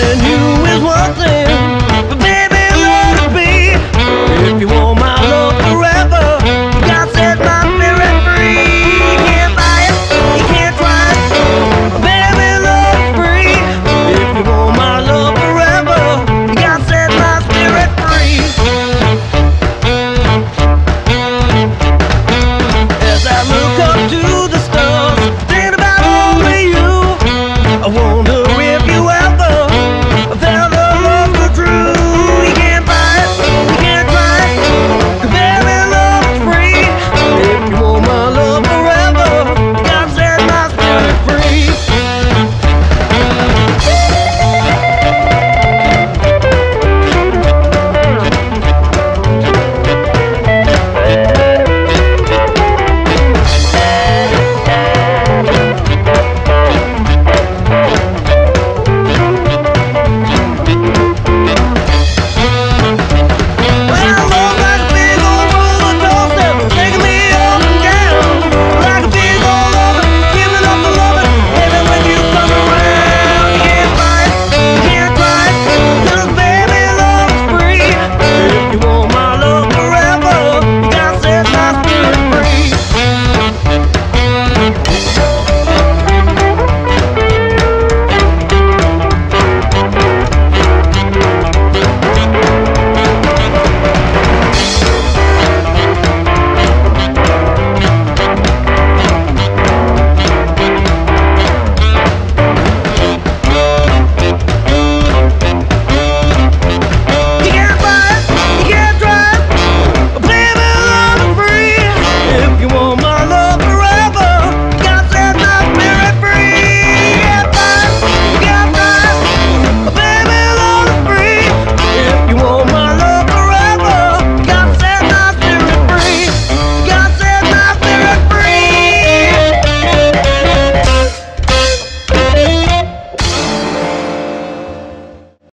loving you is one thing.